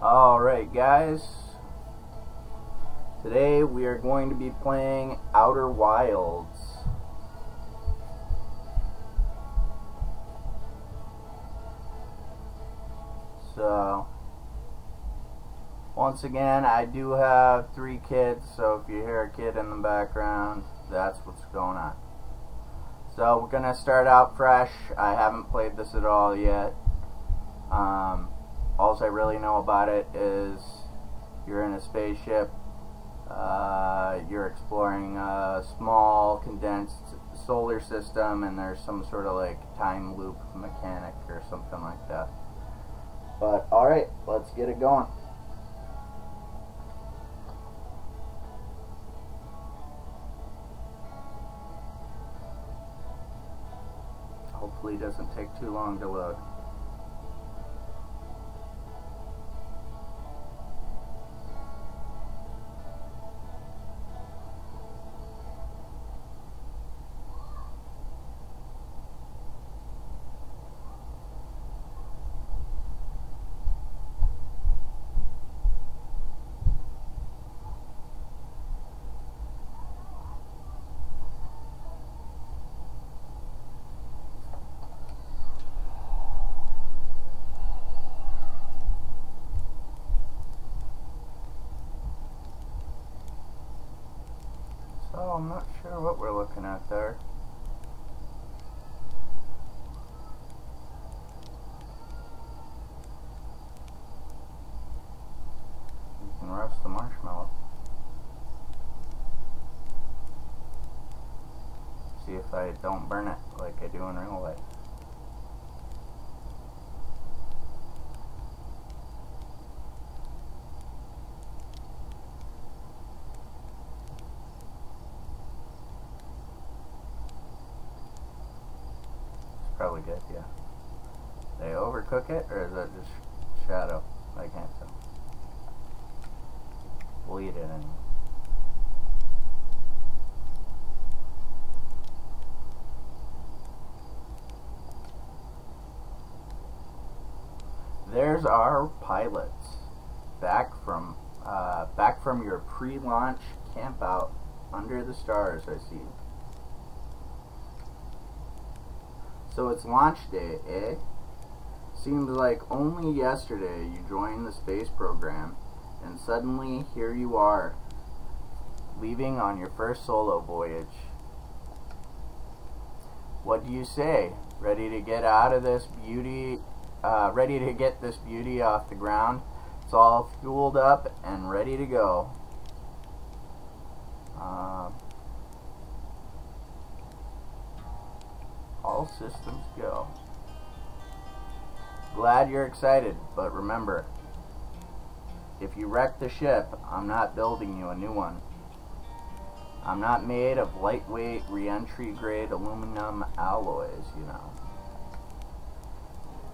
Alright guys, today we are going to be playing Outer Wilds. So, once again, I do have three kids, so if you hear a kid in the background, that's what's going on. So we're going to start out fresh. I haven't played this at all yet. Um, all I really know about it is you're in a spaceship, uh, you're exploring a small condensed solar system, and there's some sort of like time loop mechanic or something like that. But alright, let's get it going. Hopefully it doesn't take too long to load. So I'm not sure what we're looking at there. You can roast the marshmallow. See if I don't burn it like I do in real life. It's probably good, yeah. They overcook or is that just shadow? I can't tell. Bleed it in. There's our pilots back from uh, back from your pre-launch campout under the stars. I see. So it's launch day, eh? Seems like only yesterday you joined the space program, and suddenly here you are, leaving on your first solo voyage. What do you say? Ready to get out of this beauty, uh, ready to get this beauty off the ground? It's all fueled up and ready to go. Uh, all systems go. Glad you're excited, but remember, if you wreck the ship, I'm not building you a new one. I'm not made of lightweight reentry grade aluminum alloys, you know.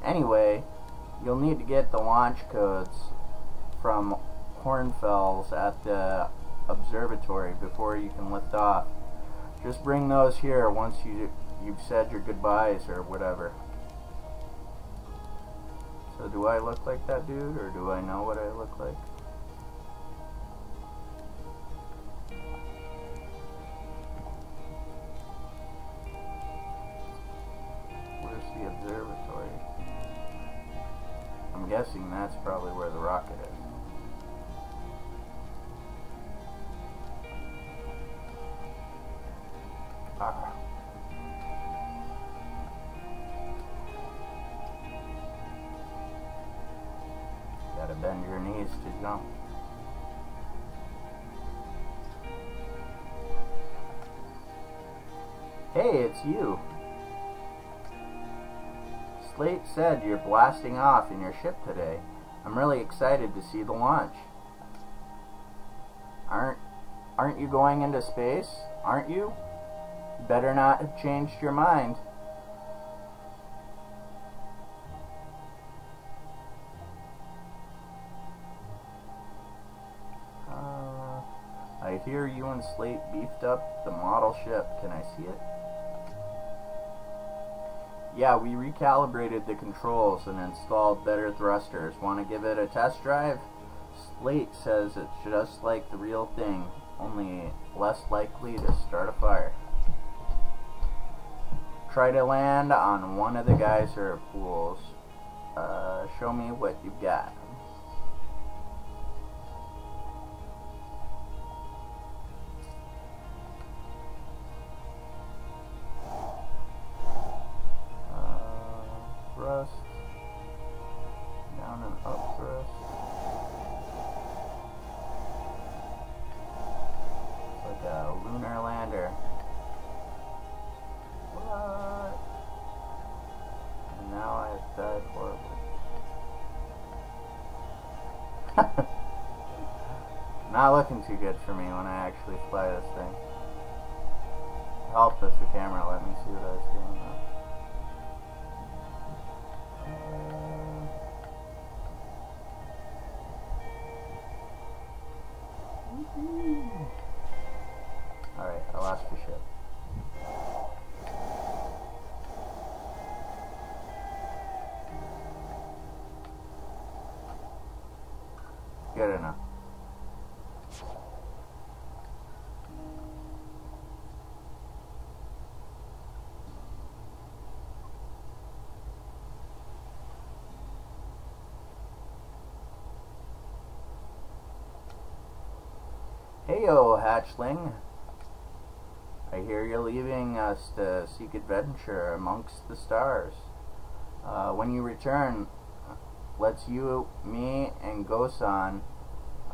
Anyway, you'll need to get the launch codes from Hornfels at the observatory before you can lift off. Just bring those here once you you've said your goodbyes or whatever. So do I look like that dude or do I know what I look like? Where's the observatory? I'm guessing that's probably where the rocket is. Bend your knees to jump. Hey, it's you. Slate said you're blasting off in your ship today. I'm really excited to see the launch. Aren't aren't you going into space? Aren't you? Better not have changed your mind. And Slate beefed up the model ship. Can I see it? Yeah, we recalibrated the controls and installed better thrusters. Want to give it a test drive? Slate says it's just like the real thing, only less likely to start a fire. Try to land on one of the geyser pools. Uh, show me what you've got. Too good for me when I actually fly this Heyo, hatchling. I hear you're leaving us to seek adventure amongst the stars. Uh, when you return, let's you, me, and Gossan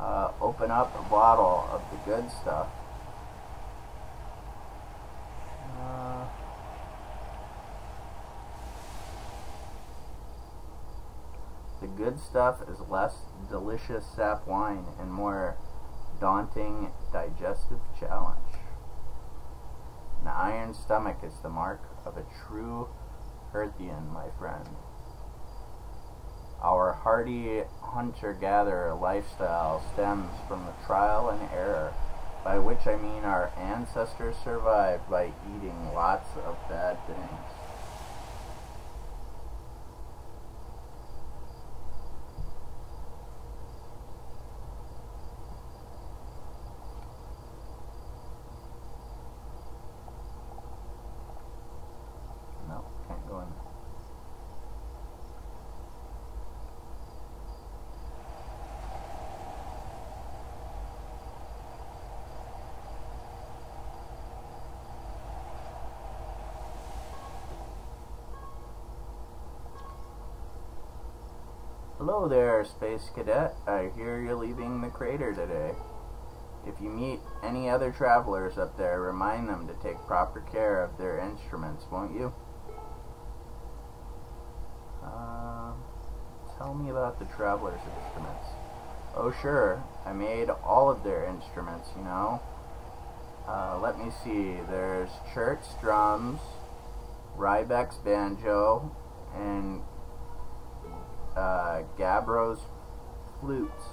uh, open up a bottle of the good stuff. Uh, the good stuff is less delicious sap wine and more daunting digestive challenge. An iron stomach is the mark of a true Hearthian, my friend. Our hardy hunter-gatherer lifestyle stems from the trial and error, by which I mean our ancestors survived by eating lots of bad things. No, can't go in there. Hello there, Space Cadet. I hear you're leaving the crater today. If you meet any other travelers up there, remind them to take proper care of their instruments, won't you? Uh, tell me about the travelers' instruments. Oh, sure. I made all of their instruments, you know. Uh, let me see. There's Chert's drums, Riebeck's banjo, and uh, Gabbro's flutes.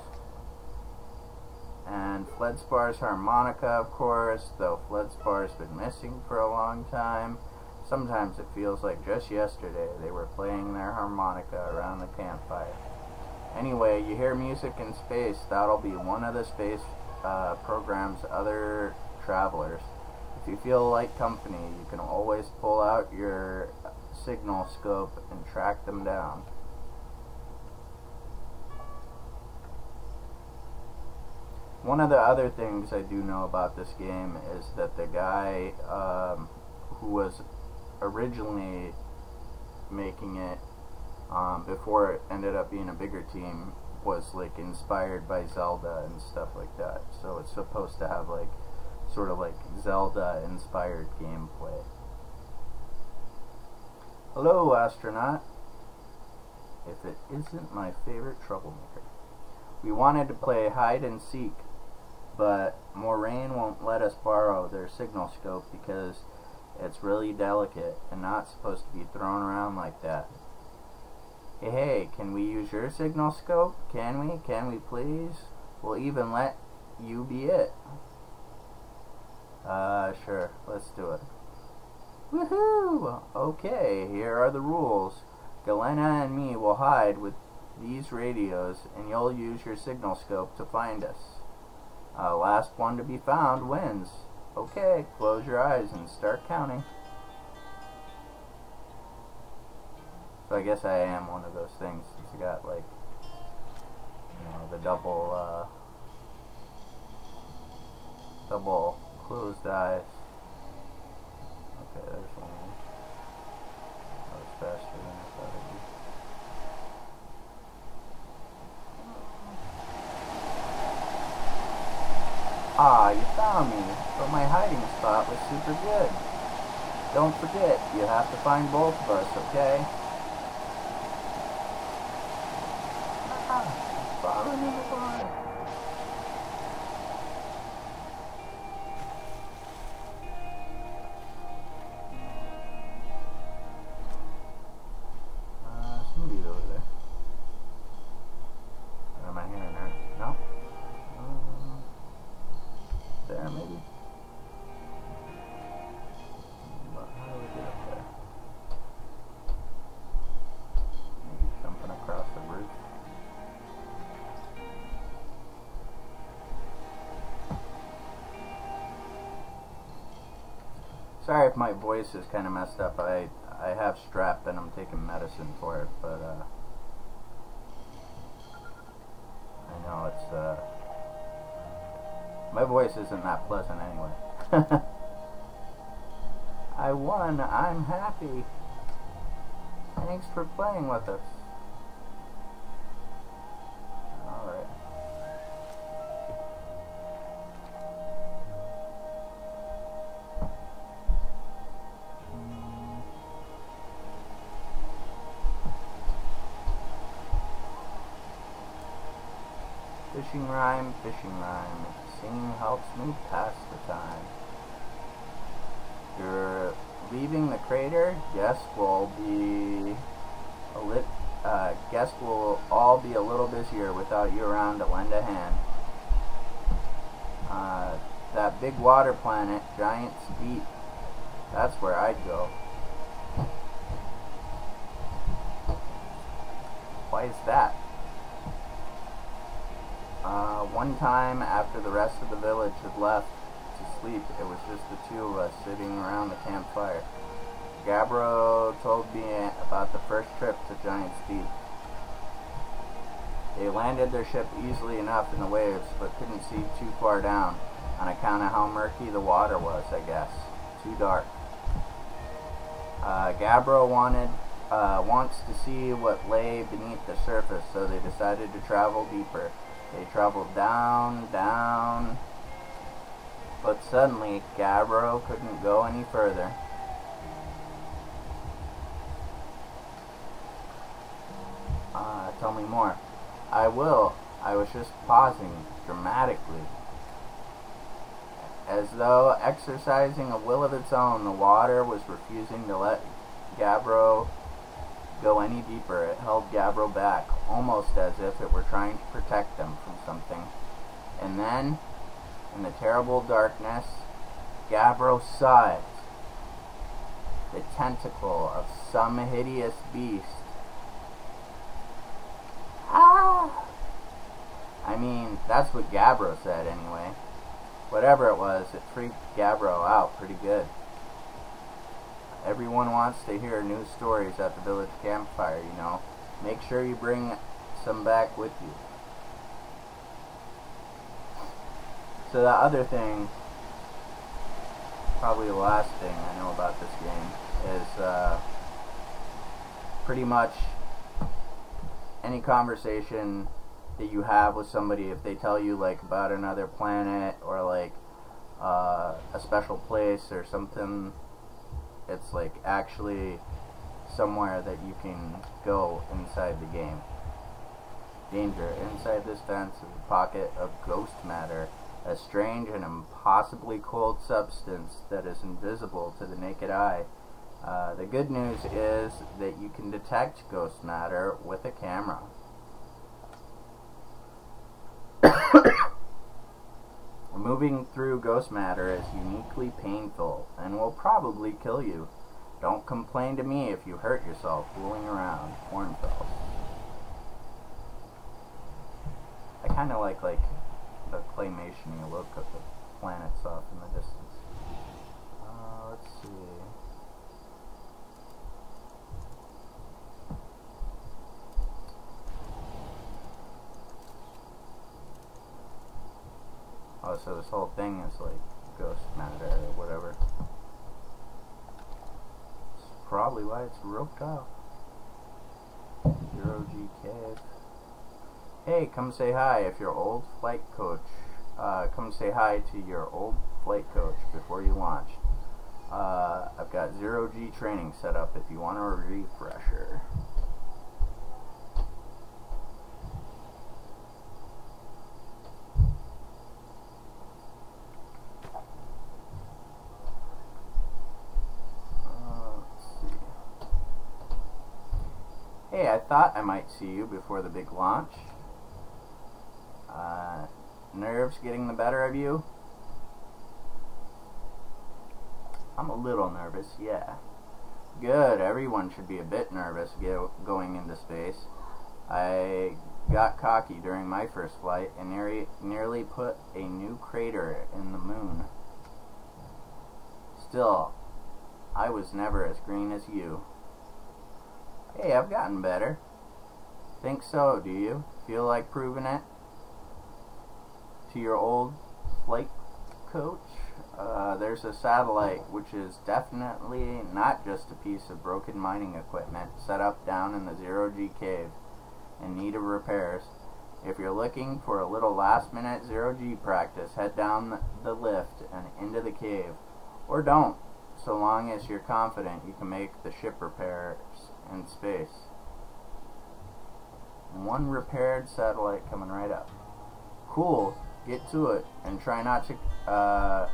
And Fledspar's harmonica, of course, though Fledspar's been missing for a long time. Sometimes it feels like just yesterday they were playing their harmonica around the campfire. Anyway, you hear music in space, that'll be one of the space uh, program's other travelers. If you feel like company, you can always pull out your signal scope and track them down. One of the other things I do know about this game is that the guy um, who was originally making it um, before it ended up being a bigger team was like inspired by Zelda and stuff like that. So it's supposed to have like sort of like Zelda inspired gameplay. Hello, astronaut. If it isn't my favorite troublemaker. We wanted to play hide and seek, but Moraine won't let us borrow their signal scope because it's really delicate and not supposed to be thrown around like that. Hey, hey, can we use your signal scope? Can we? Can we please? We'll even let you be it. Uh, sure. Let's do it. Woohoo! Okay, here are the rules. Galena and me will hide with these radios, and you'll use your signal scope to find us. Uh, last one to be found wins. Okay, close your eyes and start counting. So I guess I am one of those things. It's got like, you know, the double, uh, double closed eyes. Okay, there's one. That was faster than I thought it'd be. Ah, you found me, but my hiding spot was super good. Don't forget, you have to find both of us, okay? Voice is kind of messed up. I I have strep and I'm taking medicine for it, but uh, I know it's uh, my voice isn't that pleasant anyway. I won. I'm happy. Thanks for playing with us. Rhyme, fishing rhyme. Singing helps me pass the time. You're leaving the crater. Guess we'll be a lit. Uh, guess we'll all be a little busier without you around to lend a hand. Uh, that big water planet, Giant's Deep. That's where I'd go. Why is that? One time after the rest of the village had left to sleep, it was just the two of us sitting around the campfire. Gabbro told me about the first trip to Giant's Deep. They landed their ship easily enough in the waves, but couldn't see too far down, on account of how murky the water was, I guess. Too dark. Uh, Gabbro wanted, uh, wants to see what lay beneath the surface, so they decided to travel deeper. They traveled down, down, but suddenly Gabbro couldn't go any further. Uh, tell me more. I will. I was just pausing dramatically. As though exercising a will of its own, the water was refusing to let Gabbro go any deeper. It held Gabbro back, almost as if it were trying to protect them from something. And then, in the terrible darkness, Gabbro saw it. The tentacle of some hideous beast. Ah! I mean, that's what Gabbro said anyway. Whatever it was, it freaked Gabbro out pretty good. Everyone wants to hear new stories at the village campfire, you know. Make sure you bring some back with you. So the other thing, probably the last thing I know about this game, is uh, pretty much any conversation that you have with somebody, if they tell you like about another planet or like uh, a special place or something it's like actually somewhere that you can go inside the game. Danger. Inside this fence is a pocket of ghost matter, a strange and impossibly cold substance that is invisible to the naked eye. Uh, the good news is that you can detect ghost matter with a camera. Moving through ghost matter is uniquely painful and will probably kill you. Don't complain to me if you hurt yourself fooling around. Hornfels. I kind of like like the claymation look of the planets off in the distance. Uh, let's see. Oh, so this whole thing is like ghost matter or whatever. It's probably why it's roped off. Zero G cave. Hey, come say hi if your old flight coach. Uh, come say hi to your old flight coach before you launch. Uh, I've got zero G training set up if you want a refresher. Uh, let's see. Hey, I thought I might see you before the big launch. Uh, nerves getting the better of you? I'm a little nervous, yeah. Good, everyone should be a bit nervous go going into space. I got cocky during my first flight and nearly, nearly put a new crater in the moon. Still, I was never as green as you. Hey, I've gotten better. Think so, do you? Feel like proving it? To your old flight coach? Uh, there's a satellite which is definitely not just a piece of broken mining equipment set up down in the zero G cave in need of repairs. If you're looking for a little last minute zero G practice, head down the lift and into the cave. Or don't, so long as you're confident you can make the ship repairs in space. One repaired satellite coming right up. Cool, get to it and try not to uh,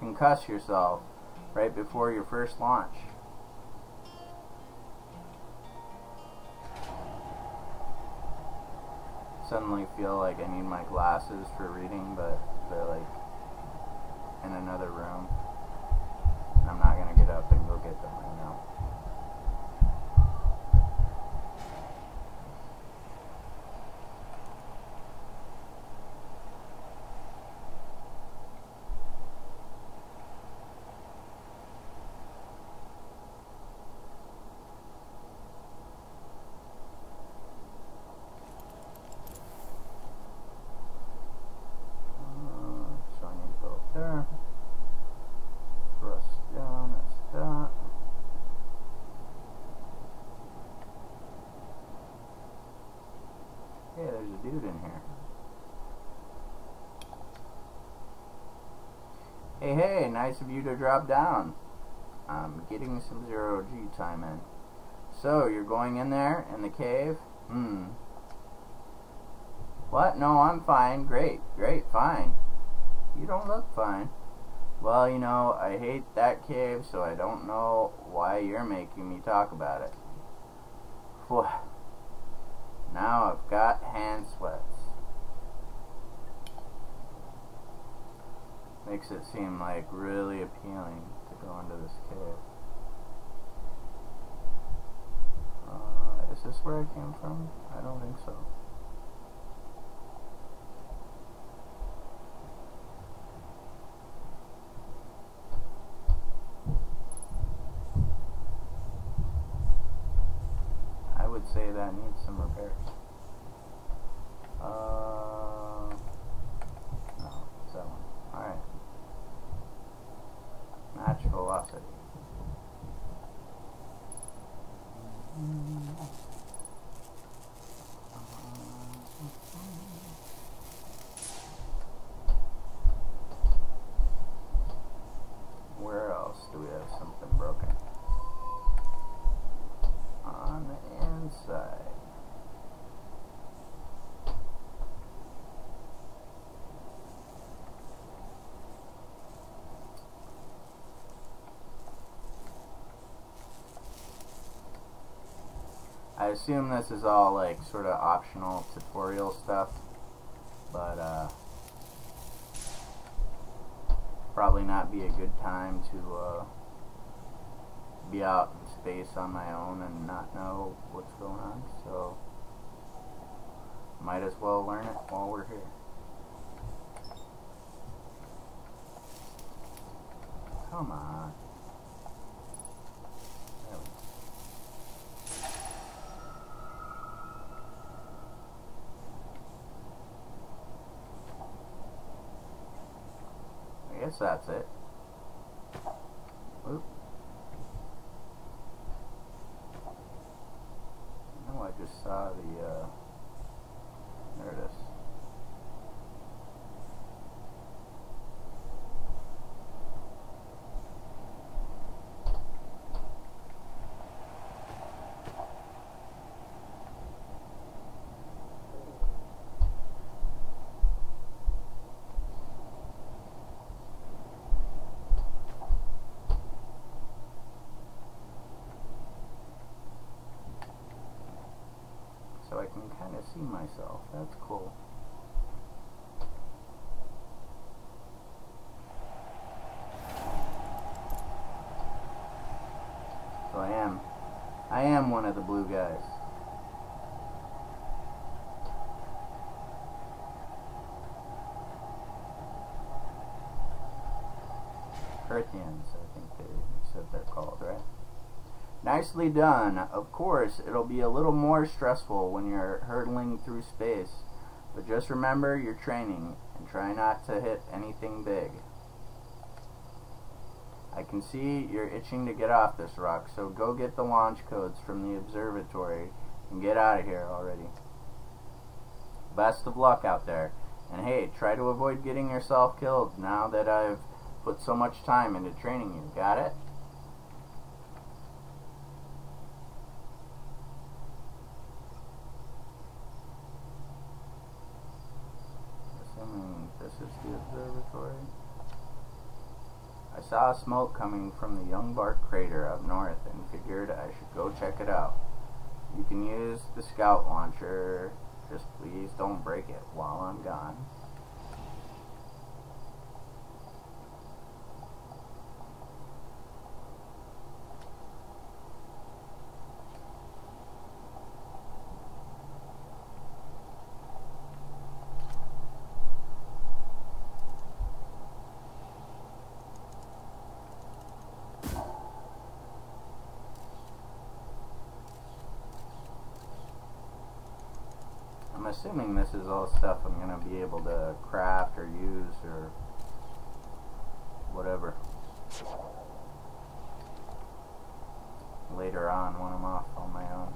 concuss yourself right before your first launch. Suddenly feel like I need my glasses for reading, but they're like in another room. And I'm not gonna get up and go get them right now. Uh, so I need to go up there. Thrust down, that's that. Hey, there's a dude in here. Hey, hey, nice of you to drop down. I'm getting some zero G time in. So, you're going in there, in the cave? Hmm. What? No, I'm fine. Great, great, fine. You don't look fine. Well, you know, I hate that cave, so I don't know why you're making me talk about it. Now I've got hand sweats. Makes it seem like really appealing to go into this cave. Uh, is this where I came from? I don't think so. I would say that needs some repairs. Uh, no, it's that one. Alright. Match velocity. Where else do we have something broken? On the inside. I assume this is all like sort of optional tutorial stuff, but uh, probably not be a good time to uh, be out in space on my own and not know what's going on, so might as well learn it while we're here. Come on. I that's it. Oop. No, I just saw the, uh, there it is. so I can kind of see myself. That's cool. So I am, I am one of the blue guys. Earthians, I think they said they're called, right? Nicely done. Of course, it'll be a little more stressful when you're hurtling through space, but just remember you're training and try not to hit anything big. I can see you're itching to get off this rock, so go get the launch codes from the observatory and get out of here already. Best of luck out there. And hey, try to avoid getting yourself killed now that I've put so much time into training you. Got it? Assuming this is the observatory. I saw smoke coming from the Young Bark crater up north and figured I should go check it out. You can use the scout launcher, just please don't break it while I'm gone. I'm assuming this is all stuff I'm going to be able to craft or use or whatever later on when I'm off on my own.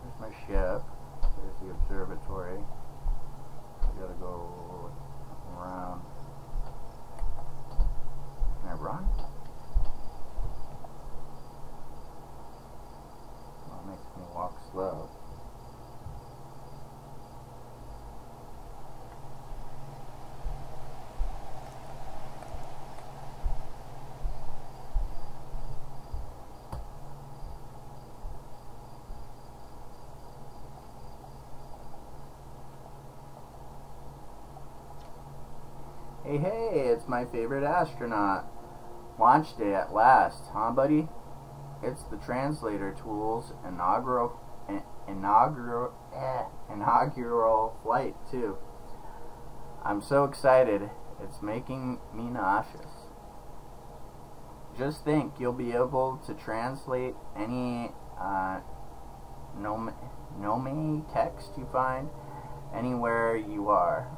There's my ship. There's the observatory. I gotta go around. Can I run? Well, it makes me walk slow. Hey, it's my favorite astronaut. Launch day at last, huh, buddy? It's the translator tool's inaugural, inaugural, eh, inaugural flight, too. I'm so excited, it's making me nauseous. Just think, you'll be able to translate any uh, nome, nome text you find anywhere you are.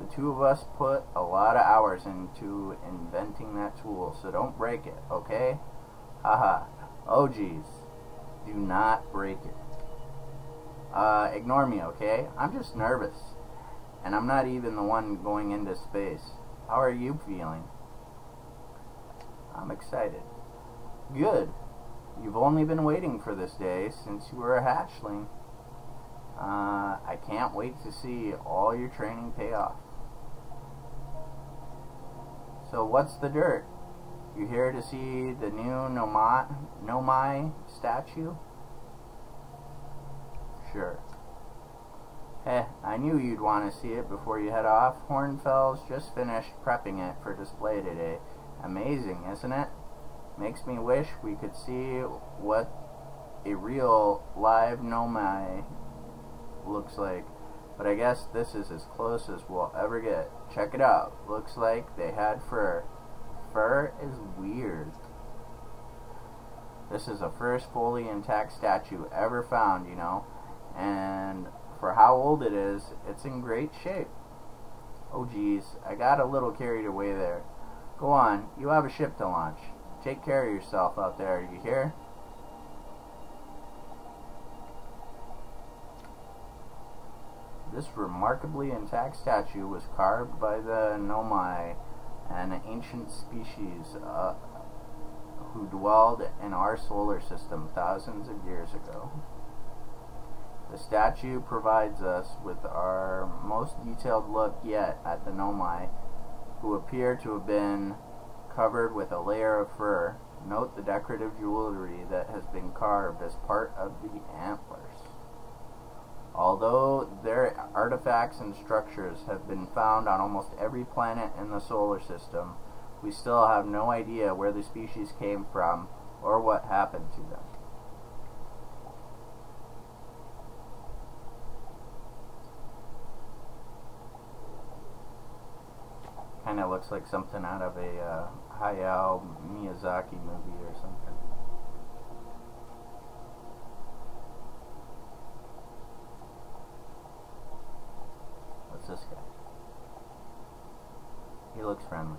The two of us put a lot of hours into inventing that tool, so don't break it, okay? Haha. oh geez. Do not break it. Uh, ignore me, okay? I'm just nervous. And I'm not even the one going into space. How are you feeling? I'm excited. Good. You've only been waiting for this day since you were a hatchling. Uh, I can't wait to see all your training pay off. So what's the dirt? You here to see the new Nomai, Nomai statue? Sure. Heh, I knew you'd want to see it before you head off. Hornfels just finished prepping it for display today. Amazing, isn't it? Makes me wish we could see what a real live Nomai looks like. But I guess this is as close as we'll ever get. Check it out. Looks like they had fur. Fur is weird. This is the first fully intact statue ever found, you know. And for how old it is, it's in great shape. Oh geez, I got a little carried away there. Go on, you have a ship to launch. Take care of yourself out there, you hear? This remarkably intact statue was carved by the Nomai, an ancient species uh, who dwelled in our solar system thousands of years ago. The statue provides us with our most detailed look yet at the Nomai, who appear to have been covered with a layer of fur. Note the decorative jewelry that has been carved as part of the antlers. Although their artifacts and structures have been found on almost every planet in the solar system, we still have no idea where the species came from or what happened to them. Kind of looks like something out of a uh, Hayao Miyazaki movie or something. What's this guy? He looks friendly.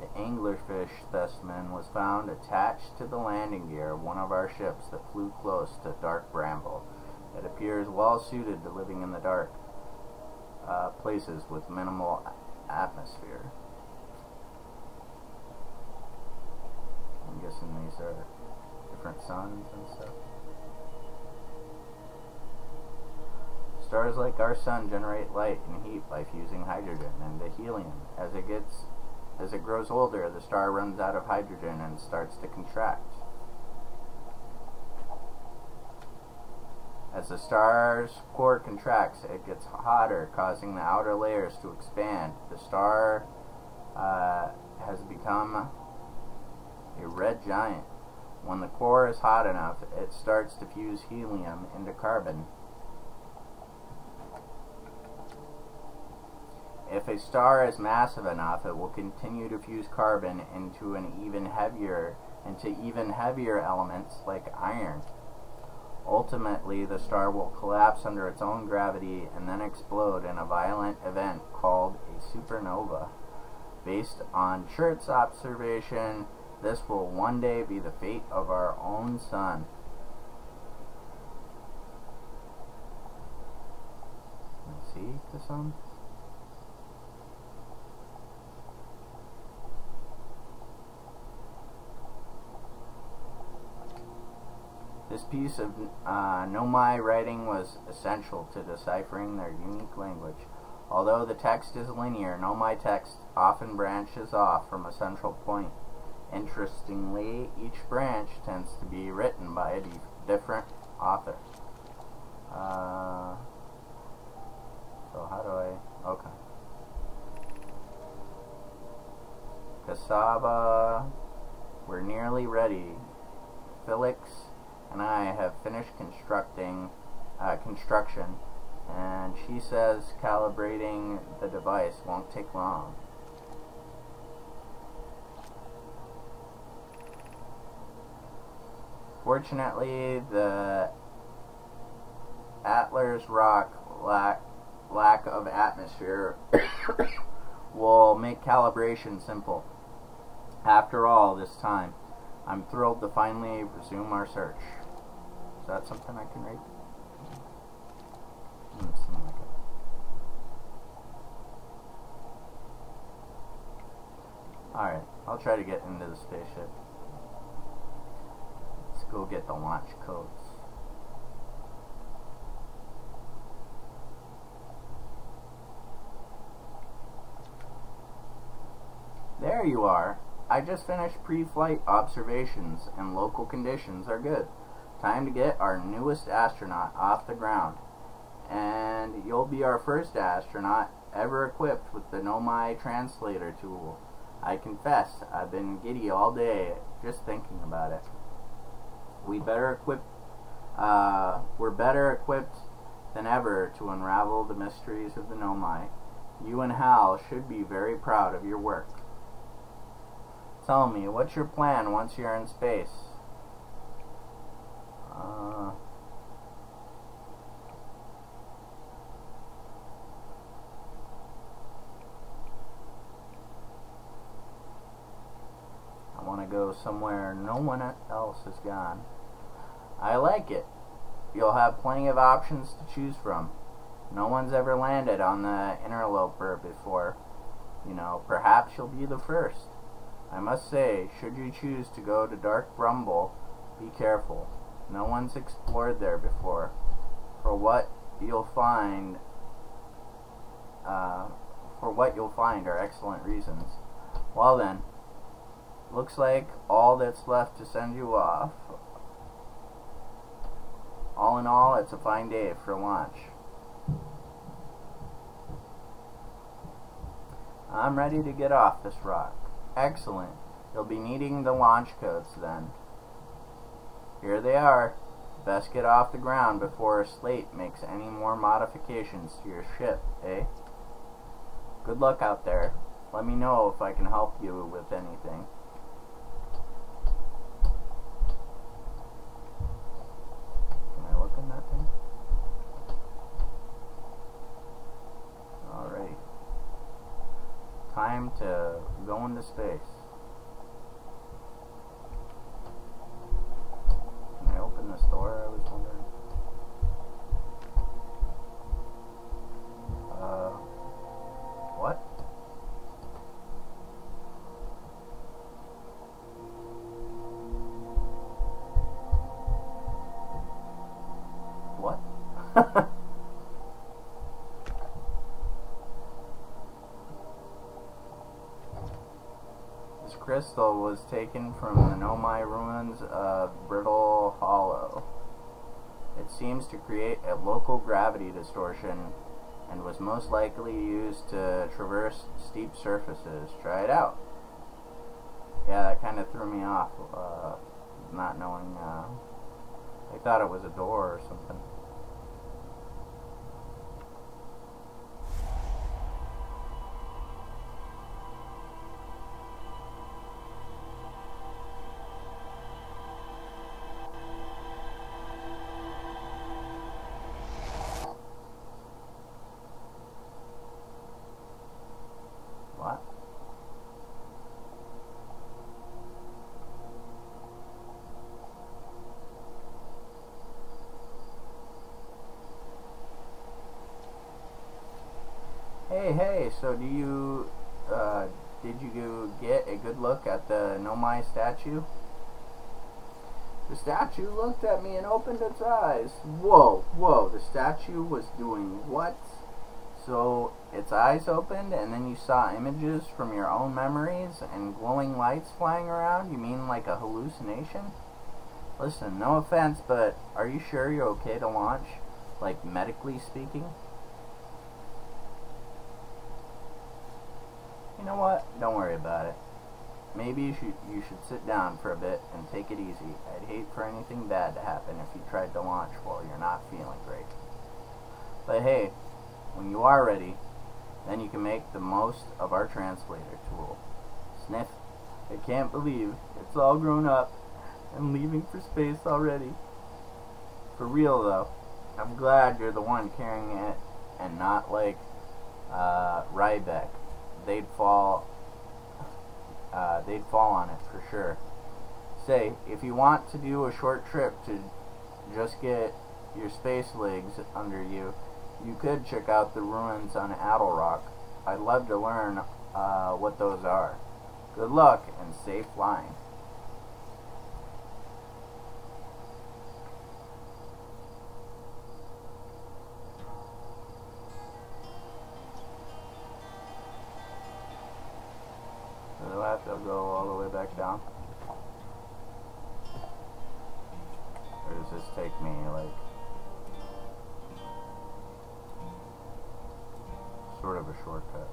The anglerfish specimen was found attached to the landing gear of one of our ships that flew close to Dark Bramble. It appears well suited to living in the dark uh, places with minimal atmosphere. I'm guessing these are different suns and stuff. Stars like our sun generate light and heat by fusing hydrogen into helium. As it gets as it grows older, the star runs out of hydrogen and starts to contract. As the star's core contracts, it gets hotter, causing the outer layers to expand. The star uh, has become a red giant. When the core is hot enough, it starts to fuse helium into carbon. If a star is massive enough, it will continue to fuse carbon into an even heavier into even heavier elements like iron. Ultimately, the star will collapse under its own gravity and then explode in a violent event called a supernova. Based on Schur's observation, this will one day be the fate of our own sun. See the sun? This piece of uh, Nomai writing was essential to deciphering their unique language. Although the text is linear, Nomai text often branches off from a central point. Interestingly, each branch tends to be written by a different author. Uh, so how do I... okay. Cassava, we're nearly ready. Filix and I have finished constructing uh, construction and she says calibrating the device won't take long. Fortunately, the Attlerock lack, lack of atmosphere will make calibration simple. After all this time, I'm thrilled to finally resume our search. Is that something I can read? Mm, like Alright, I'll try to get into the spaceship. Let's go get the launch codes. There you are. I just finished pre-flight observations and local conditions are good. Time to get our newest astronaut off the ground. and you'll be our first astronaut ever equipped with the Nomai translator tool. I confess, I've been giddy all day just thinking about it. We better equip, uh, we're better equipped than ever to unravel the mysteries of the Nomai. You and Hal should be very proud of your work. Tell me, what's your plan once you're in space? Uh, I want to go somewhere no one else has gone. I like it. You'll have plenty of options to choose from. No one's ever landed on the interloper before. You know, perhaps you'll be the first. I must say, should you choose to go to Dark Bramble, be careful. No one's explored there before. For what you'll find, uh, for what you'll find are excellent reasons. Well then, looks like all that's left to send you off. All in all, it's a fine day for launch. I'm ready to get off this rock. Excellent. You'll be needing the launch codes then. Here they are. Best get off the ground before a Slate makes any more modifications to your ship, eh? Good luck out there. Let me know if I can help you with anything. Can I look in that thing? Alrighty. Time to go into space. Can I open this door? I was taken from the Nomai ruins of Brittle Hollow. It seems to create a local gravity distortion and was most likely used to traverse steep surfaces. Try it out. Yeah, that kind of threw me off, uh, not knowing. Uh, I thought it was a door or something. Statue? The statue looked at me and opened its eyes. Whoa, whoa, the statue was doing what? So its eyes opened and then you saw images from your own memories and glowing lights flying around? You mean like a hallucination? Listen, no offense, but are you sure you're okay to launch? Like medically speaking? You know what? Don't worry about it. Maybe you should you should sit down for a bit and take it easy. I'd hate for anything bad to happen if you tried to launch while you're not feeling great. But hey, when you are ready, then you can make the most of our translator tool. Sniff. I can't believe it's all grown up and leaving for space already. For real though, I'm glad you're the one carrying it and not like uh, Riebeck. They'd fall uh, they'd fall on it for sure. Say, if you want to do a short trip to just get your space legs under you, you could check out the ruins on Attlerock. I'd love to learn uh, what those are. Good luck and safe flying. Down? Or does this take me like sort of a shortcut.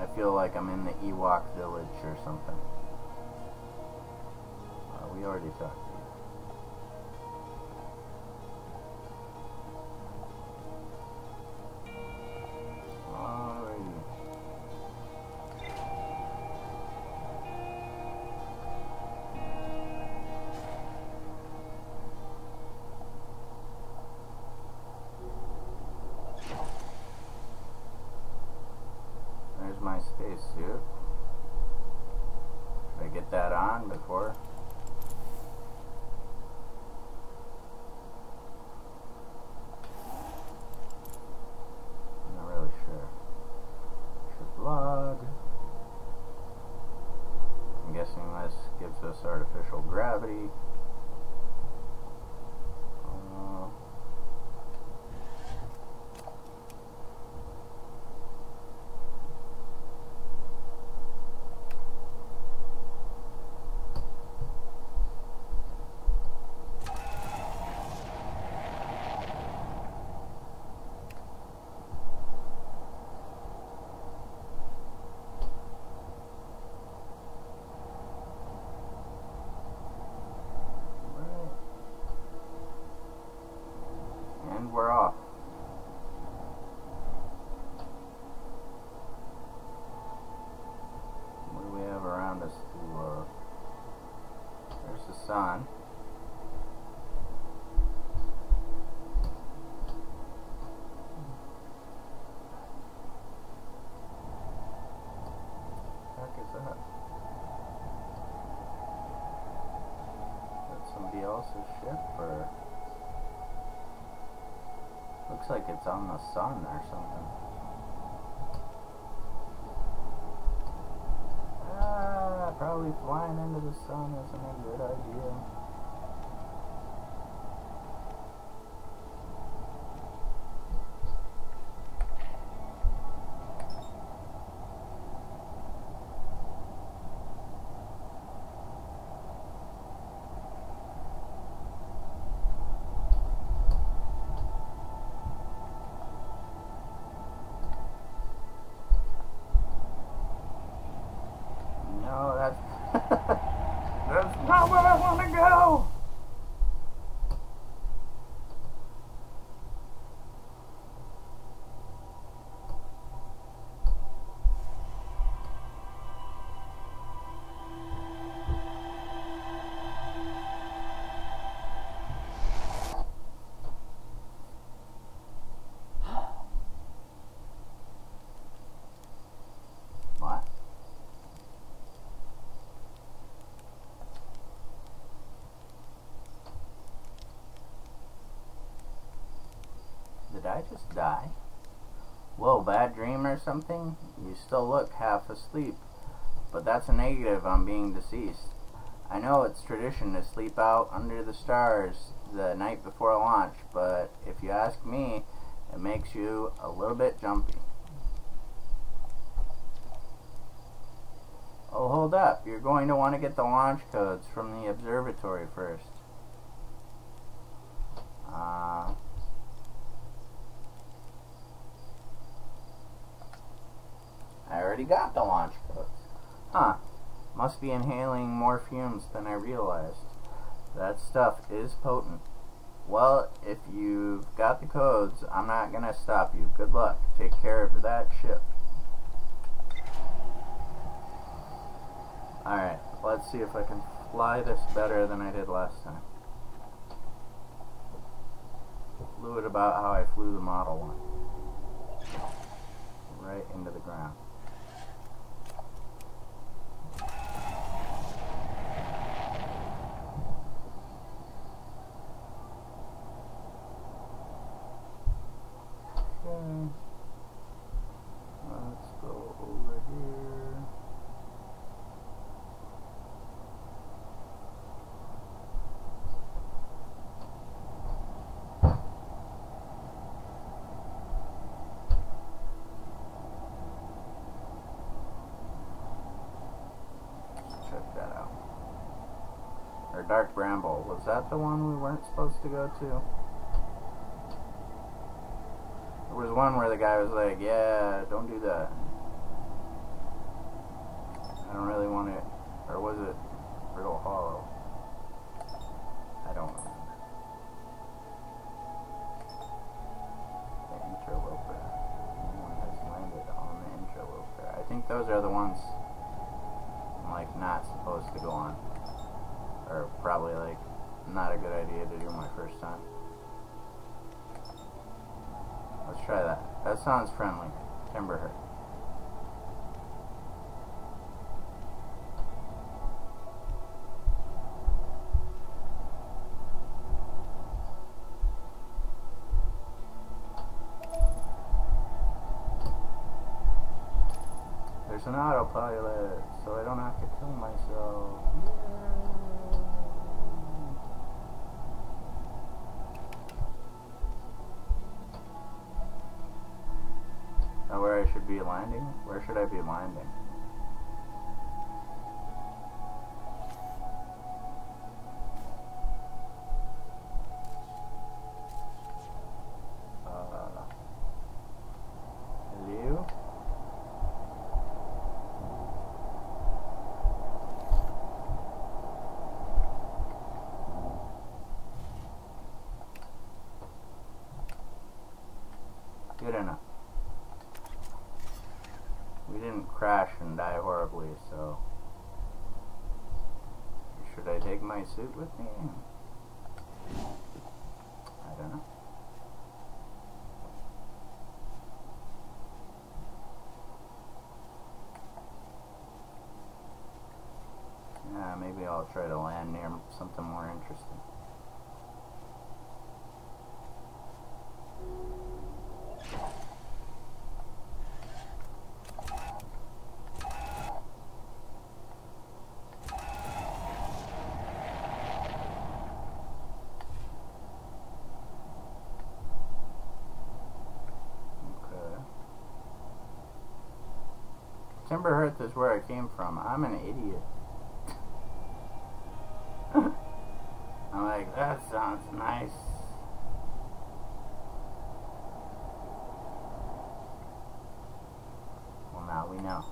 I feel like I'm in the Ewok village or something. Uh, we already talked. Looks like it's on the sun or something. Ah, probably flying into the sun isn't a good idea. Did I just die? Whoa, bad dream or something? You still look half asleep. But that's a negative on being deceased. I know it's tradition to sleep out under the stars the night before launch, but if you ask me, it makes you a little bit jumpy. Oh, hold up. You're going to want to get the launch codes from the observatory first. Uh, already got the launch codes. Huh. Must be inhaling more fumes than I realized. That stuff is potent. Well, if you've got the codes, I'm not gonna stop you. Good luck. Take care of that ship. Alright, let's see if I can fly this better than I did last time. Flew it about how I flew the Model 1. Right into the ground. Let's go over here. Check that out. Our dark bramble. Was that the one we weren't supposed to go to? One where the guy was like, yeah, don't do that. I don't really want it. Or was it There's an autopilot, so I don't have to kill myself. Now where I should be landing? Where should I be landing? Suit with me? I don't know. Yeah, maybe I'll try to land near something more interesting. Okay. Timberhearth is where I came from. I'm an idiot. I'm like, that sounds nice. Well, now we know.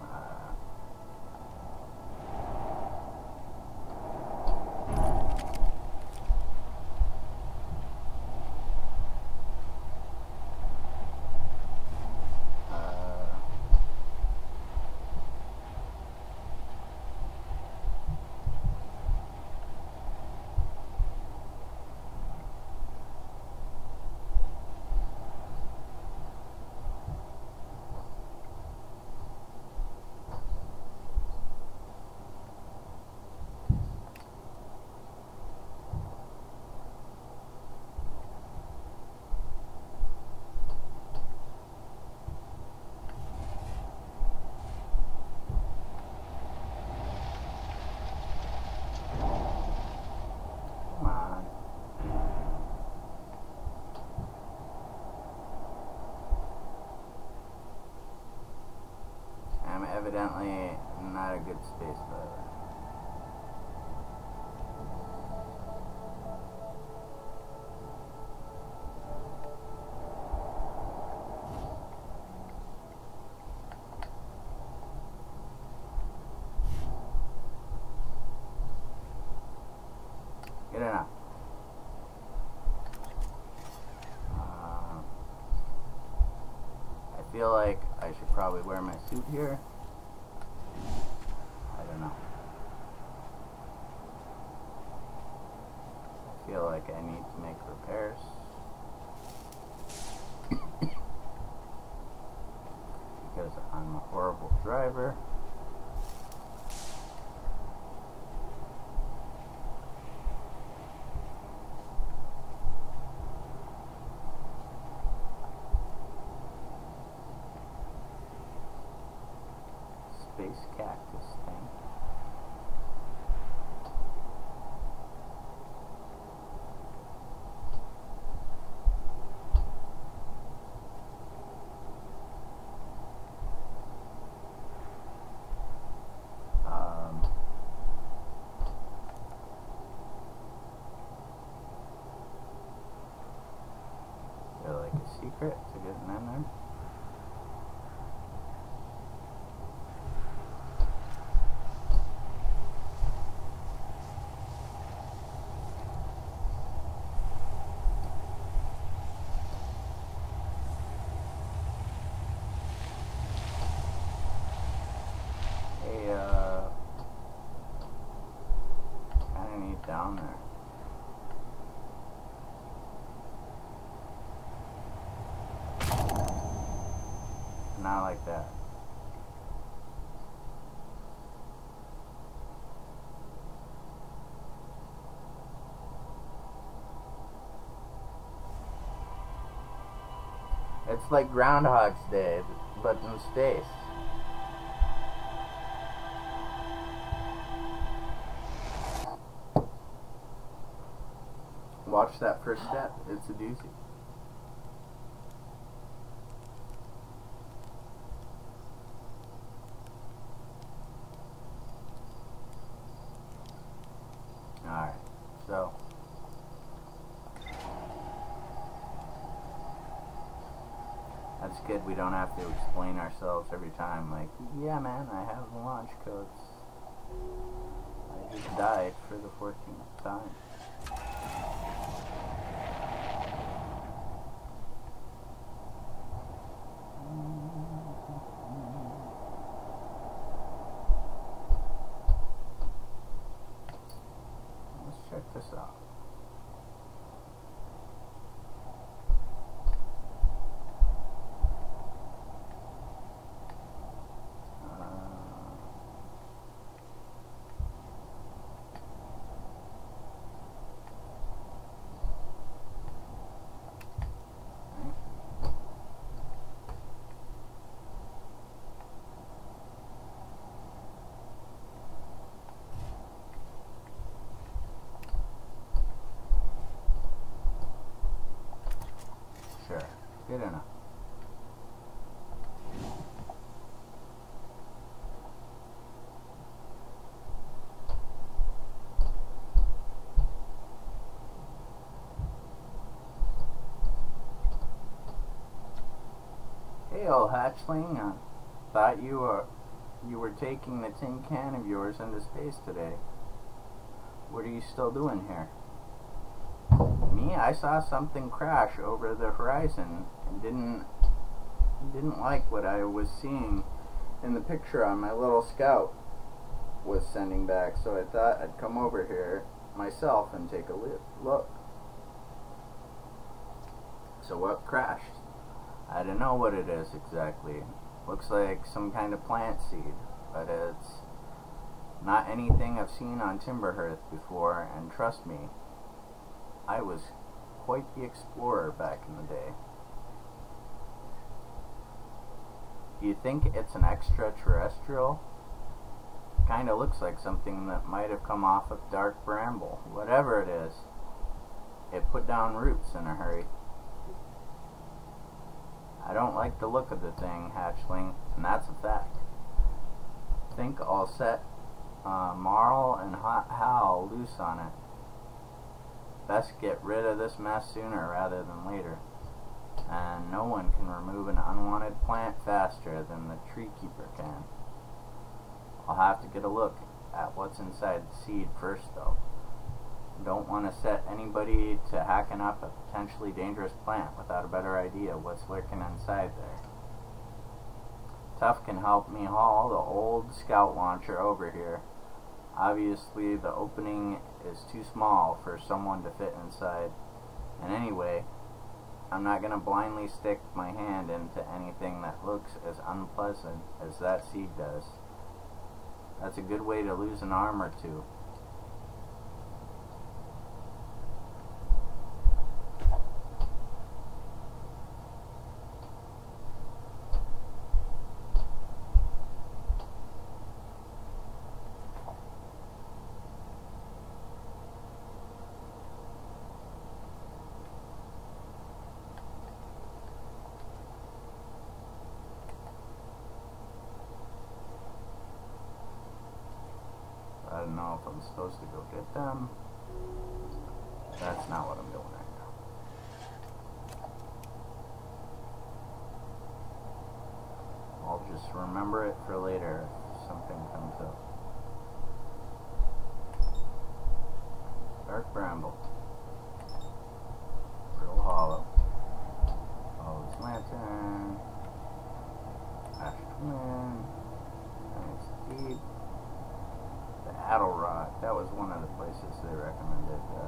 Uh, uh, Come on. I'm evidently not a good space diver. Good enough. Um, I feel like I should probably wear my suit here. I don't know. I feel like I need to make repairs. because I'm a horrible driver. Space cactus thing. Crits are getting in there. Hey, uh, kinda need down there. Not like that. It's like Groundhog's Day, but in space. Watch that first step. It's a doozy. Alright, so. That's good. We don't have to explain ourselves every time. Like, yeah, man, I have launch codes. I just died for the 14th time. Let's check this out. Uh, right. Hey, old hatchling. I thought you were you were taking the tin can of yours into space today. What are you still doing here? I saw something crash over the horizon and didn't didn't like what I was seeing in the picture on my little scout was sending back, so I thought I'd come over here myself and take a look. So what crashed? I don't know what it is exactly. Looks like some kind of plant seed, but it's not anything I've seen on Timberhearth before, and trust me, I was quite the explorer back in the day. Do you think it's an extraterrestrial? Kinda looks like something that might have come off of Dark Bramble. Whatever it is, it put down roots in a hurry. I don't like the look of the thing, hatchling, and that's a fact. Think I'll set uh, Marl and Hal loose on it. Best get rid of this mess sooner rather than later. And no one can remove an unwanted plant faster than the tree keeper can. I'll have to get a look at what's inside the seed first though. Don't want to set anybody to hacking up a potentially dangerous plant without a better idea what's lurking inside there. Tuff can help me haul the old scout launcher over here. Obviously the opening is too small for someone to fit inside. And anyway, I'm not going to blindly stick my hand into anything that looks as unpleasant as that seed does. That's a good way to lose an arm or two. supposed to go get them. That's not what I'm doing right now. I'll just remember it for later places they recommended uh,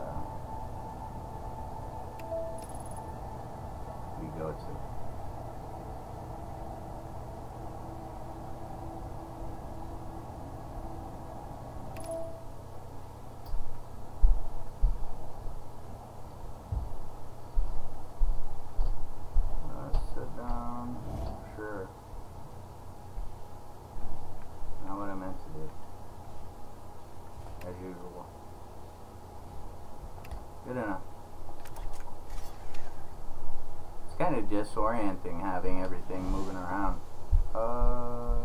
we go to. Uh, sit down. Sure. Not what I meant to do. As usual. Good enough. It's kind of disorienting having everything moving around. Uh.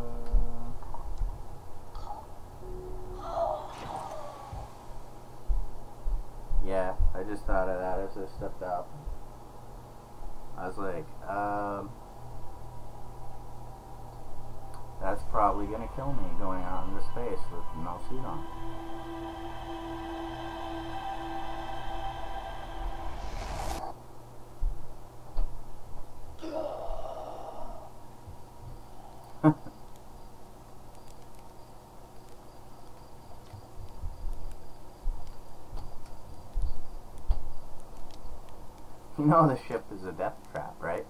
Yeah, I just thought of that as I stepped out. I was like, um, that's probably gonna kill me going out into space with no suit on. Know the ship is a death trap, right?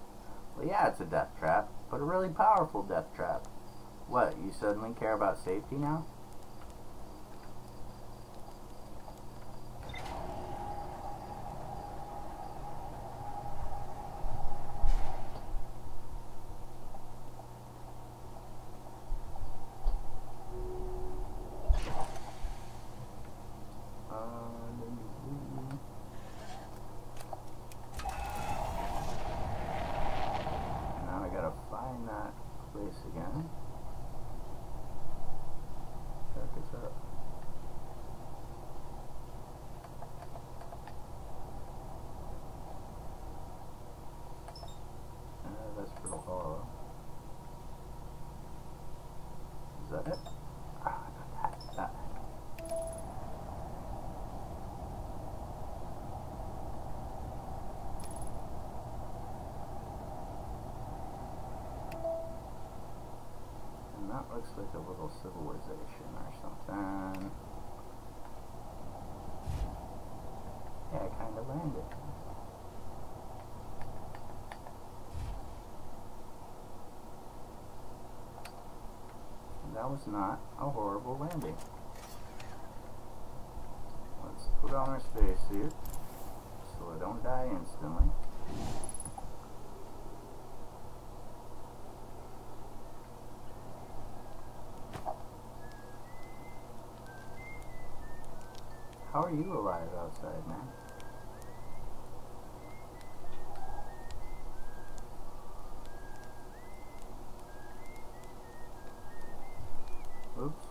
Well, yeah, it's a death trap, but a really powerful death trap. What, you suddenly care about safety now? Uh, Now I gotta find that place again. Check this out. Uh, that's for the hollow. Is that it? Ah, not that. That. And that looks like a little civilization or something. Yeah, I kind of landed. That was not a horrible landing. Let's put on our spacesuit so I don't die instantly. You alive outside, man? Oops.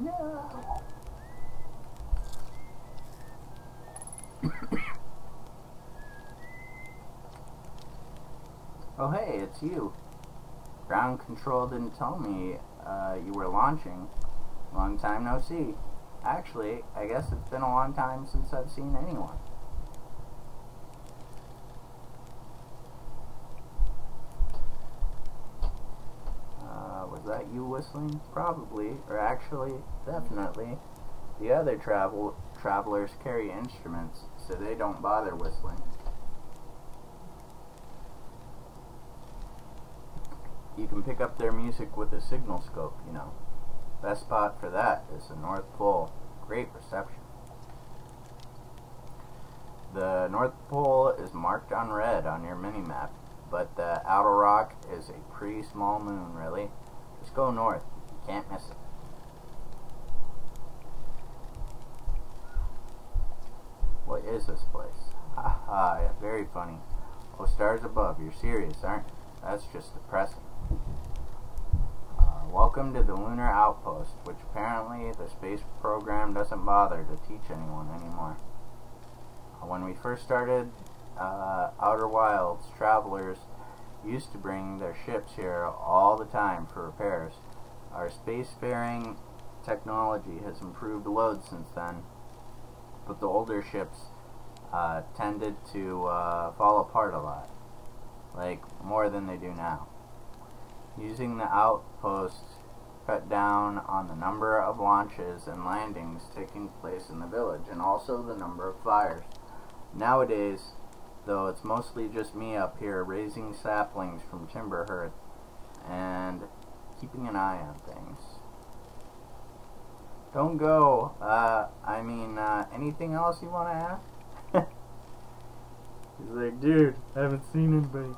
No. Oh hey, it's you. Ground control didn't tell me uh, you were launching. Long time no see. Actually, I guess it's been a long time since I've seen anyone. Uh, was that you whistling? Probably, or actually, definitely. The other travel travelers carry instruments, so they don't bother whistling. You can pick up their music with a signal scope, you know. Best spot for that is the North Pole. Great reception. The North Pole is marked on red on your mini-map, but the Attlerock is a pretty small moon, really. Just go north. Can't miss it. What is this place? Haha, yeah, very funny. Oh, stars above, you're serious, aren't you? That's just depressing. Uh, welcome to the Lunar Outpost, which apparently the space program doesn't bother to teach anyone anymore. When we first started uh, Outer Wilds, travelers used to bring their ships here all the time for repairs. Our spacefaring technology has improved loads since then, but the older ships uh, tended to uh, fall apart a lot, like more than they do now. Using the outpost cut down on the number of launches and landings taking place in the village, and also the number of fires. Nowadays, though it's mostly just me up here raising saplings from timber hearth and keeping an eye on things. Don't go. Uh, I mean, uh, anything else you want to ask? He's like, dude, I haven't seen anybody.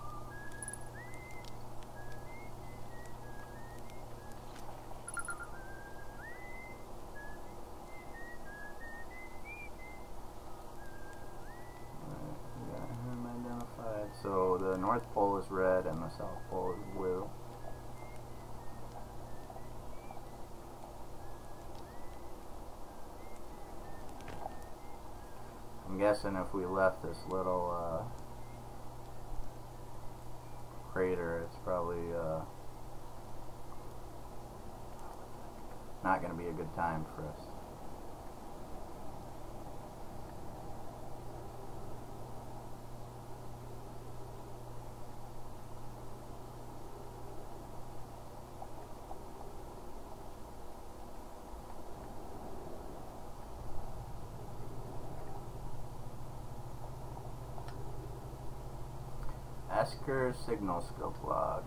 So the North Pole is red and the South Pole is blue. I'm guessing if we left this little uh, crater, it's probably uh, not going to be a good time for us. Signal scope log.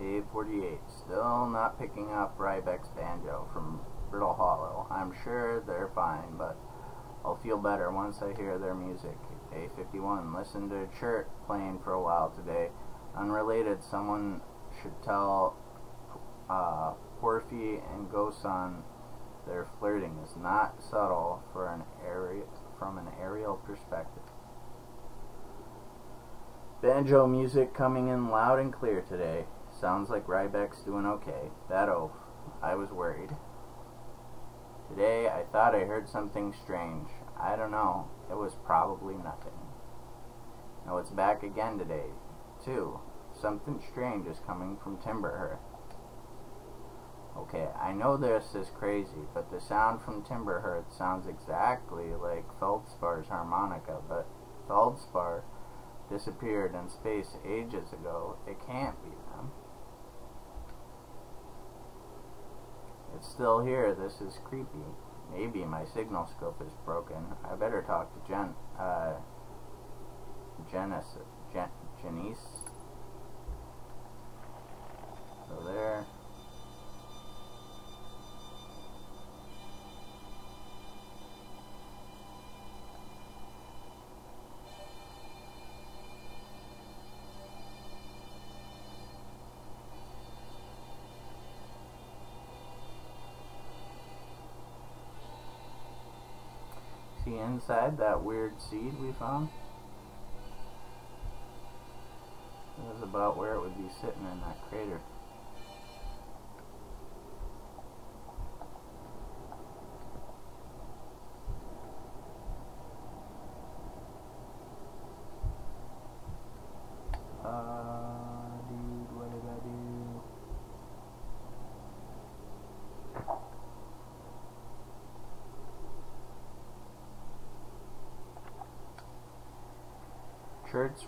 A48. Still not picking up Riebeck's banjo from Brittle Hollow. I'm sure they're fine, but I'll feel better once I hear their music. A51. Listen to Chert playing for a while today. Unrelated, someone should tell uh, Porphy and Gossan their flirting is not subtle for an area from an aerial perspective. Banjo music coming in loud and clear today. Sounds like Riebeck's doing okay. That oaf. I was worried. Today I thought I heard something strange. I don't know. It was probably nothing. Now it's back again today, too. Something strange is coming from Timberhearth. Okay, I know this is crazy, but the sound from Timberhearth sounds exactly like Feldspar's harmonica, but Feldspar disappeared in space ages ago. It can't be them. It's still here. This is creepy. Maybe my signal scope is broken. I better talk to Jen, uh, Janice, Jen, Janice. So there. Inside that weird seed we found? This is about where it would be sitting in that crater. Uh, dude, what did I do?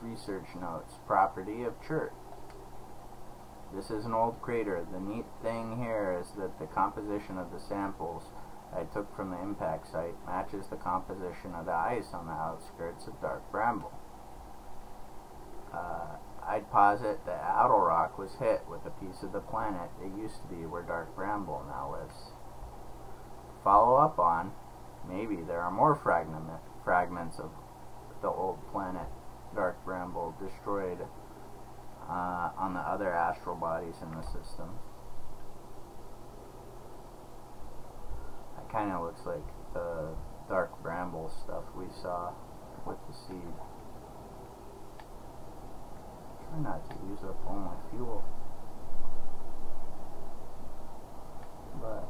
Research notes, property of Chert. This is an old crater. The neat thing here is that the composition of the samples I took from the impact site matches the composition of the ice on the outskirts of Dark Bramble. Uh, I'd posit that Attlerock was hit with a piece of the planet that used to be where Dark Bramble now lives. Follow up on, maybe there are more fragment, fragments of the old planet Dark Bramble destroyed uh, on the other astral bodies in the system. That kind of looks like the dark bramble stuff we saw with the seed. Try not to use up all my fuel. But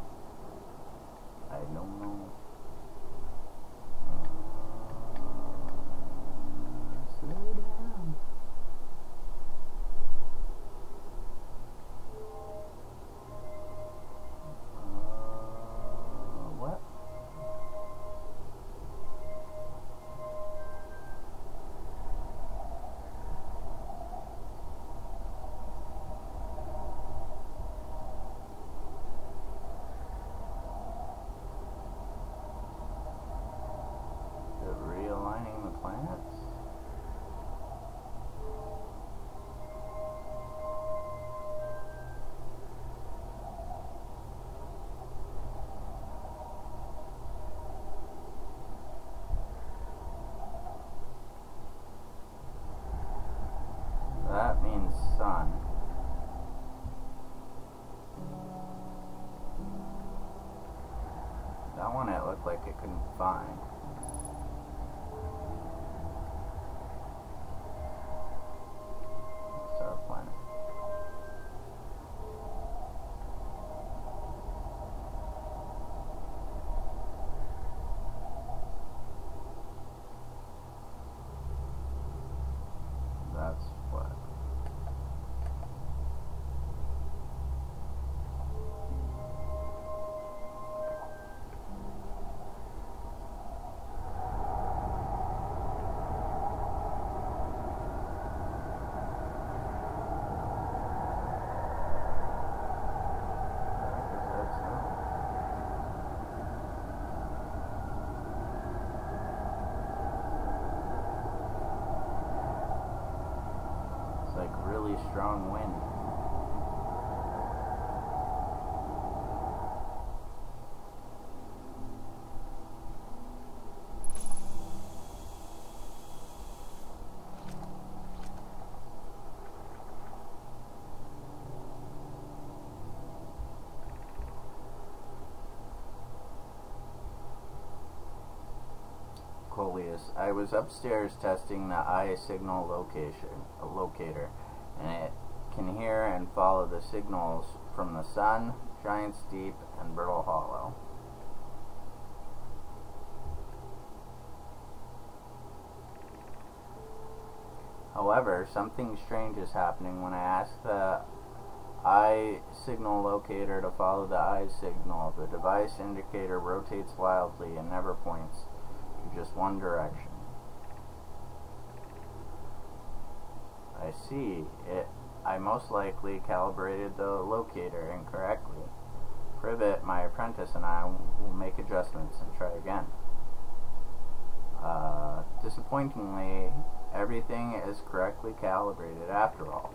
one it looked like it couldn't find. It's our planet. That's what. That's not. It's like really strong wind. Coleus. I was upstairs testing the eye signal location, a locator, and it can hear and follow the signals from the sun, Giant's Deep, and Brittle Hollow. However, something strange is happening when I ask the eye signal locator to follow the eye signal. The device indicator rotates wildly and never points to just one direction. I see. It. I most likely calibrated the locator incorrectly. Privet, my apprentice, and I will make adjustments and try again. Uh, disappointingly, everything is correctly calibrated after all.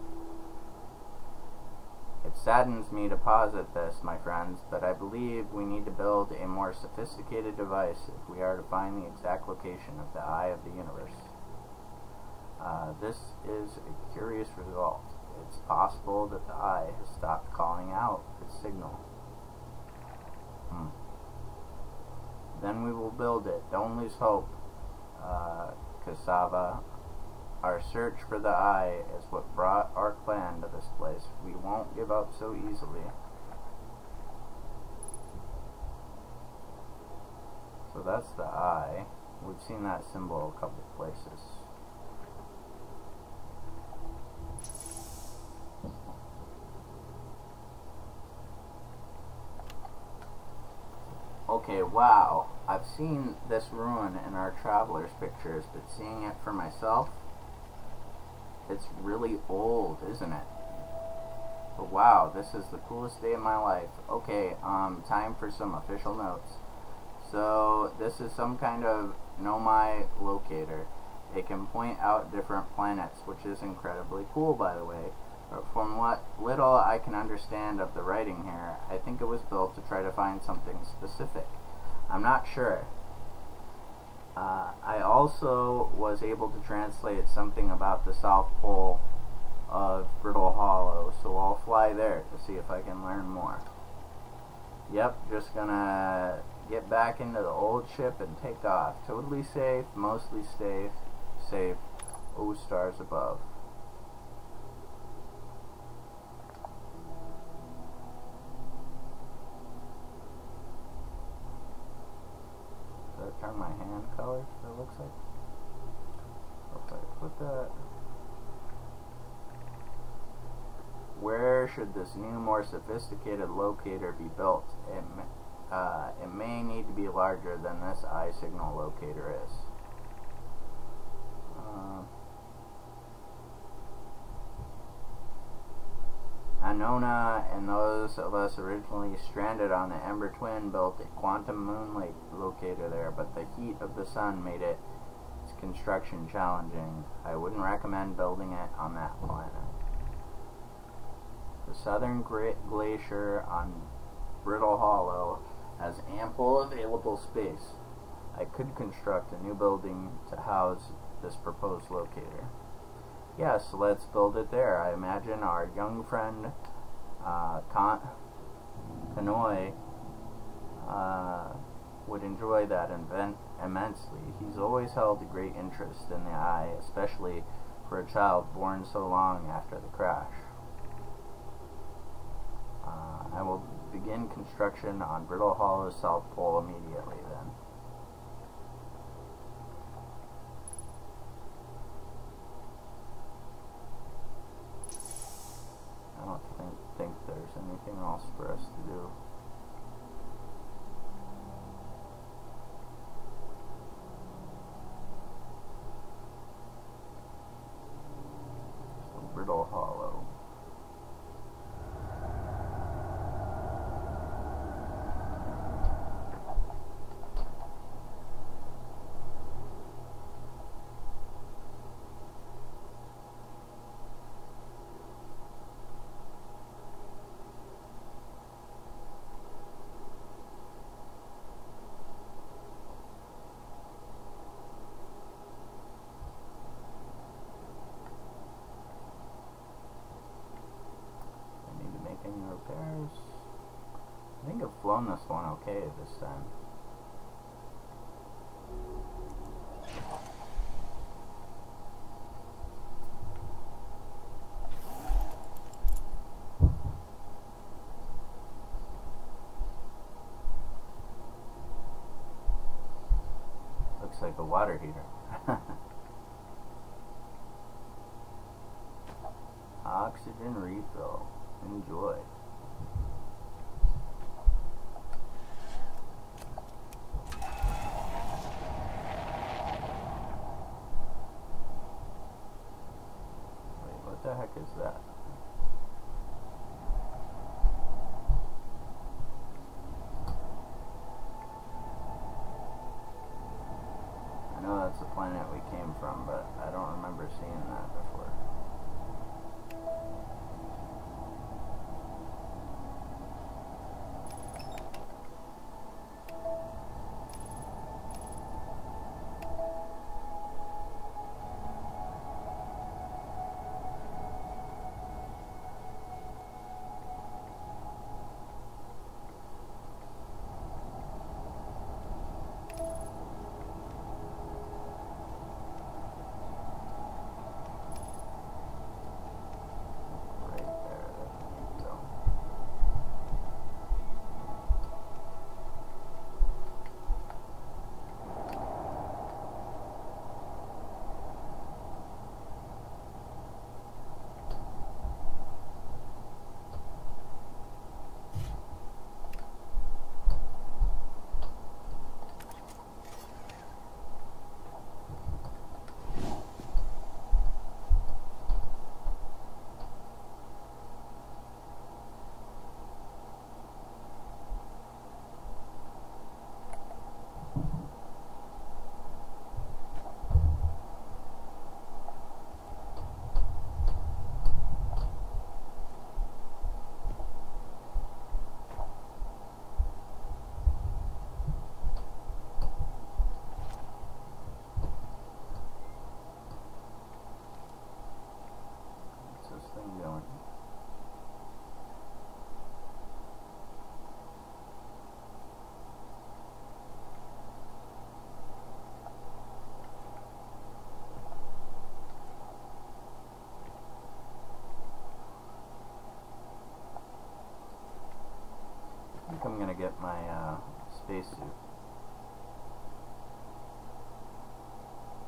It saddens me to posit this, my friends, but I believe we need to build a more sophisticated device if we are to find the exact location of the eye of the universe. Uh, this is a curious result. It's possible that the eye has stopped calling out its signal. Hmm. Then we will build it. Don't lose hope, uh, Cassava. Our search for the eye is what brought our clan to this place. We won't give up so easily. So that's the eye. We've seen that symbol a couple places. Okay, wow. I've seen this ruin in our traveler's pictures, but seeing it for myself, it's really old, isn't it? But wow, this is the coolest day of my life. Okay, um, time for some official notes. So, this is some kind of Nomai locator. It can point out different planets, which is incredibly cool, by the way. But from what little I can understand of the writing here, I think it was built to try to find something specific. I'm not sure. Uh, I also was able to translate something about the South Pole of Brittle Hollow, so I'll fly there to see if I can learn more. Yep, just gonna get back into the old ship and take off. Totally safe, mostly safe, safe. O stars above. Turn my hand colors, it looks like? I put that... Where should this new, more sophisticated locator be built? It, uh, it may need to be larger than this eye signal locator is. Uh, Annona and those of us originally stranded on the Ember Twin built a quantum moonlight locator there, but the heat of the sun made it its construction challenging. I wouldn't recommend building it on that planet. The southern glacier on Brittle Hollow has ample available space. I could construct a new building to house this proposed locator. Yes, let's build it there. I imagine our young friend uh, Con Kanoi uh, would enjoy that immensely. He's always held a great interest in the eye, especially for a child born so long after the crash. Uh, I will begin construction on Brittle Hollow South Pole immediately then. I don't think, think there's anything else for us to do. So Brittle Hollow. I need to make any repairs. Flown this one okay this time. Looks like a water heater. Oxygen refill. Enjoy.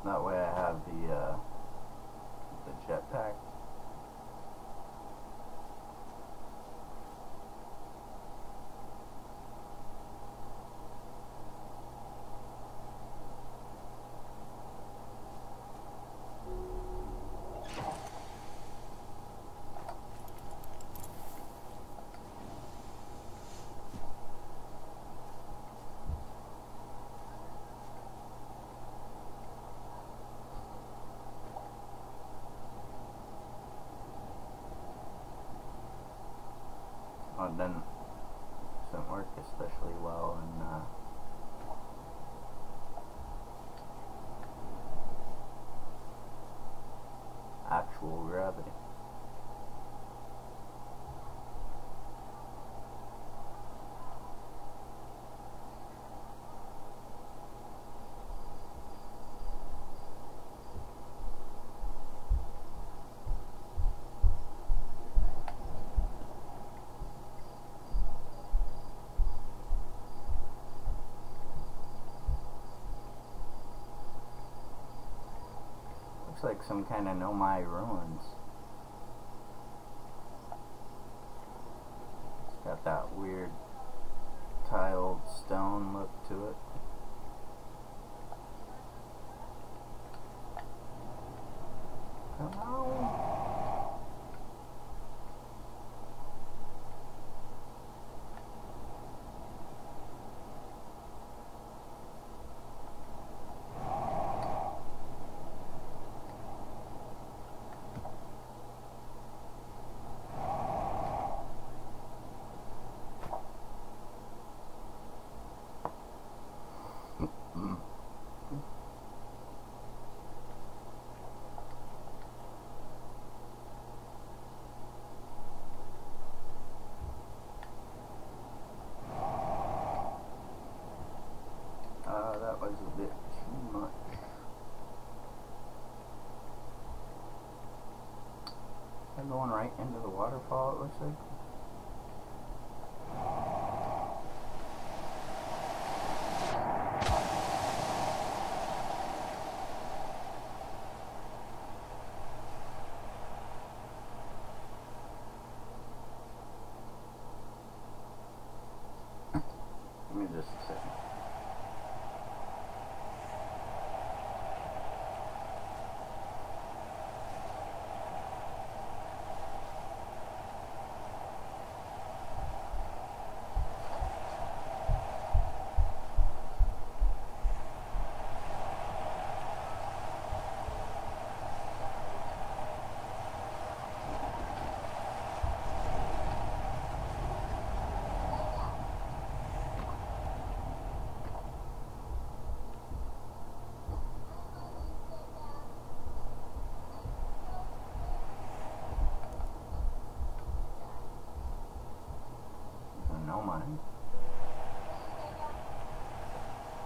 That way I have the uh, the jetpack. Didn't, doesn't work especially well in uh, actual gravity. Looks like some kind of Nomai ruins. It's got that weird tiled stone look to it. Come on. Uh, was a bit too much. Going right into the waterfall, it looks like. Give me just a second.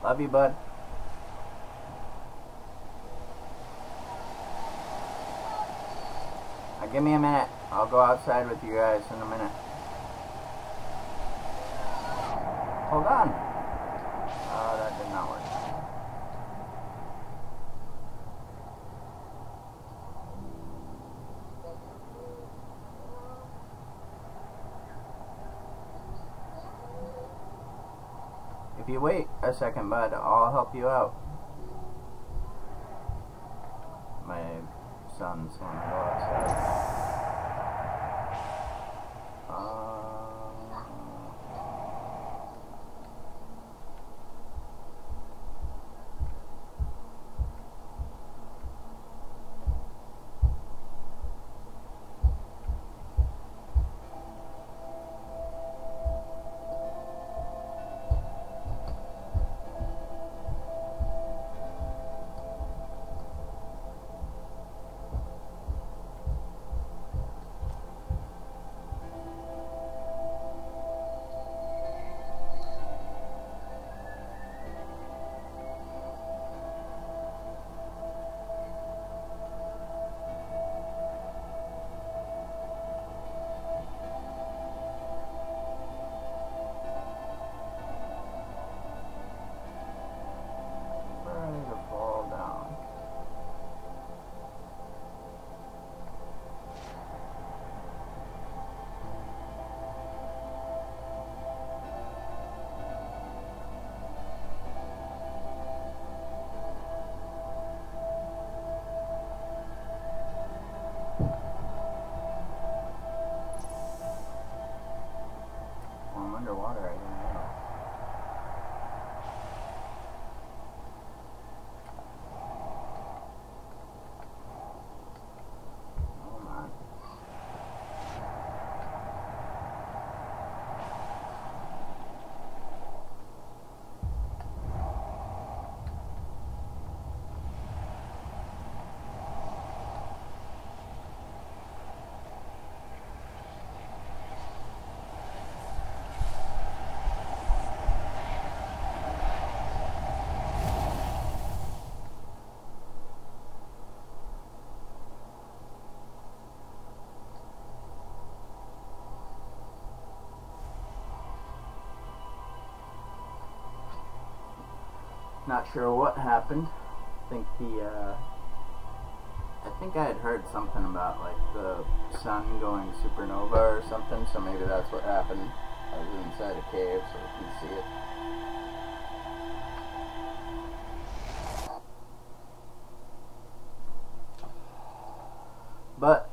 Love you, bud. Now give me a minute. I'll go outside with you guys in a minute. Hold on. Uh, that did not work. If you wait a second, bud, I'll help you out. Not sure what happened. I think the uh, I think I had heard something about like the sun going supernova or something, so maybe that's what happened. I was inside a cave so I could see it. But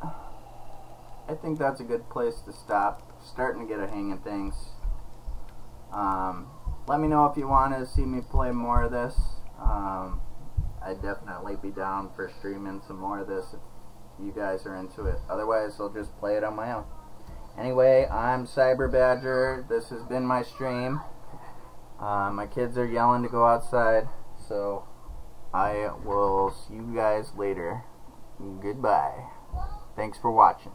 I think that's a good place to stop. Starting to get a hang of things. Um, let me know if you want to see me play more of this. Um, I'd definitely be down for streaming some more of this if you guys are into it. Otherwise, I'll just play it on my own. Anyway, I'm Cyber Badger. This has been my stream. Uh, my kids are yelling to go outside, so I will see you guys later. Goodbye. Thanks for watching.